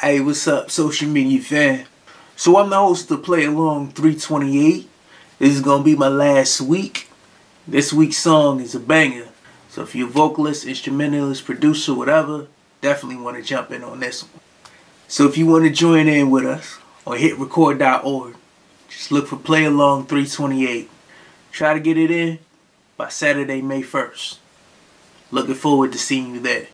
Hey, what's up, social media fan? So I'm the host of Play Along 328. This is gonna be my last week. This week's song is a banger. So if you're a vocalist, instrumentalist, producer, whatever, definitely want to jump in on this one. So if you want to join in with us or hitrecord.org, just look for Play Along 328. Try to get it in by Saturday, May 1st. Looking forward to seeing you there.